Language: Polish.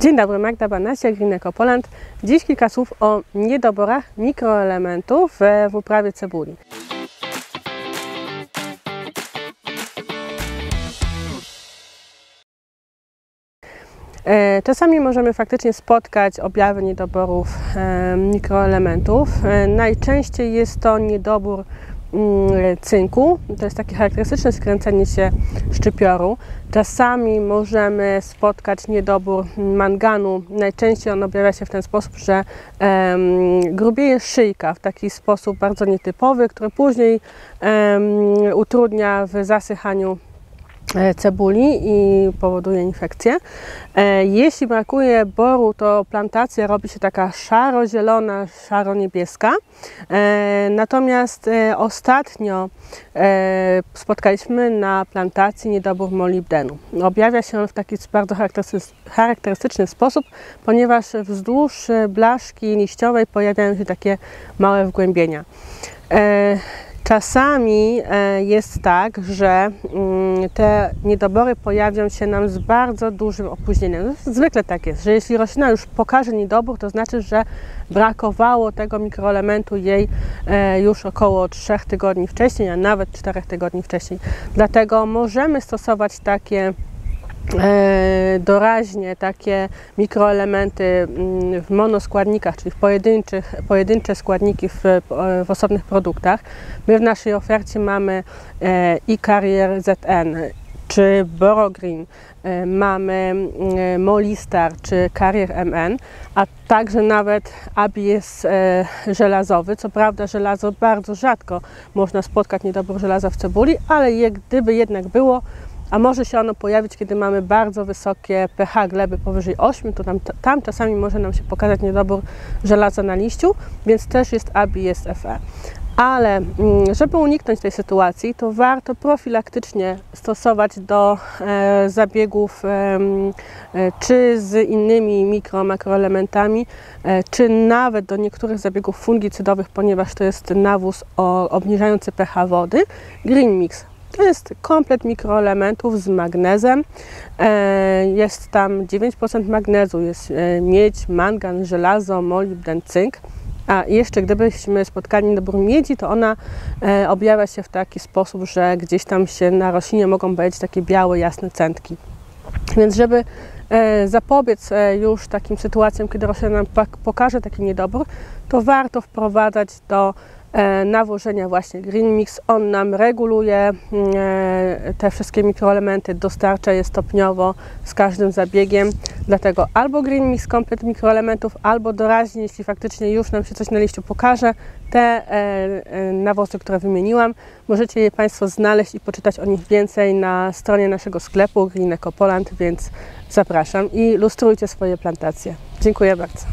Dzień dobry, Magda Banasia, Green Eco Poland. Dziś kilka słów o niedoborach mikroelementów w uprawie cebuli. E, czasami możemy faktycznie spotkać objawy niedoborów e, mikroelementów. E, najczęściej jest to niedobór cynku. To jest takie charakterystyczne skręcenie się szczypioru. Czasami możemy spotkać niedobór manganu. Najczęściej on objawia się w ten sposób, że um, grubieje szyjka w taki sposób bardzo nietypowy, który później utrudnia w zasychaniu cebuli i powoduje infekcję. E, jeśli brakuje boru, to plantacja robi się taka szaro-zielona, szaro-niebieska. E, natomiast ostatnio spotkaliśmy na plantacji niedobór molibdenu. Objawia się on w taki bardzo charakterystyczny sposób, ponieważ wzdłuż blaszki liściowej pojawiają się takie małe wgłębienia. Czasami e, jest tak, że mm, te niedobory pojawią się nam z bardzo dużym opóźnieniem. Zwykle tak jest, że jeśli roślina już pokaże niedobór, to znaczy, że brakowało tego mikroelementu jej e, już około 3 tygodni wcześniej, a nawet 4 tygodni wcześniej. Dlatego możemy stosować takie doraźnie takie mikroelementy mm, w monoskładnikach, czyli w pojedynczych, pojedyncze składniki w, w osobnych produktach. My w naszej ofercie mamy e, e-Carrier ZN czy Borogreen, e, mamy Molistar czy Carrier MN, a także nawet ABS żelazowy. Co prawda żelazo bardzo rzadko można spotkać niedobór żelaza w cebuli, ale gdyby jednak było, a może się ono pojawić, kiedy mamy bardzo wysokie pH gleby powyżej 8, to tam, tam czasami może nam się pokazać niedobór żelaza na liściu, więc też jest AB jest FE. Ale mm, żeby uniknąć tej sytuacji, to warto profilaktycznie stosować do e, zabiegów e, czy z innymi mikro, makroelementami, e, czy nawet do niektórych zabiegów fungicydowych, ponieważ to jest nawóz o, obniżający pH wody. Green Mix to jest komplet mikroelementów z magnezem. E, jest tam 9% magnezu, jest e, miedź, mangan, żelazo, molibden, cynk. A jeszcze gdybyśmy spotkali niedobór miedzi, to ona e, objawia się w taki sposób, że gdzieś tam się na roślinie mogą być takie białe, jasne centki. Więc żeby zapobiec już takim sytuacjom, kiedy roślina nam pokaże taki niedobór, to warto wprowadzać do nawożenia właśnie Green Mix. On nam reguluje mm, e, te wszystkie mikroelementy, dostarcza je stopniowo z każdym zabiegiem. Dlatego albo Green Mix komplet mikroelementów, albo doraźnie, jeśli faktycznie już nam się coś na liściu pokaże, te e, nawozy, które wymieniłam, możecie je Państwo znaleźć i poczytać o nich więcej na stronie naszego sklepu Green Eco Poland, więc zapraszam i lustrujcie swoje plantacje. Dziękuję bardzo.